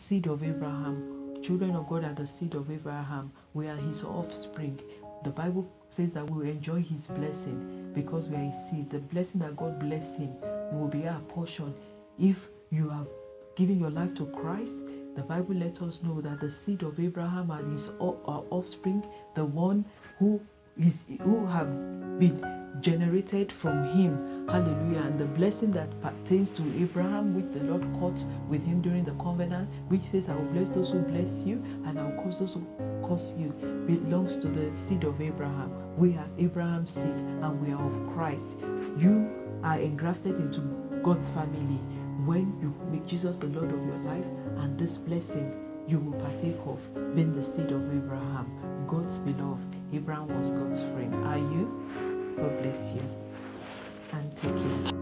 seed of Abraham. Children of God are the seed of Abraham. We are his offspring. The Bible says that we will enjoy his blessing because we are his seed. The blessing that God bless him will be our portion. If you are giving your life to Christ, the Bible lets us know that the seed of Abraham and his uh, offspring, the one who is who have been generated from him. Hallelujah. And the blessing that pertains to Abraham, which the Lord cut with him during the covenant, which says, I will bless those who bless you and I will curse those who curse you, belongs to the seed of Abraham. We are Abraham's seed and we are of Christ. You are engrafted into God's family when you make Jesus the Lord of your life, and this blessing you will partake of being the seed of Abraham, God's beloved. Abraham was God's friend. Are you? God bless you and take care.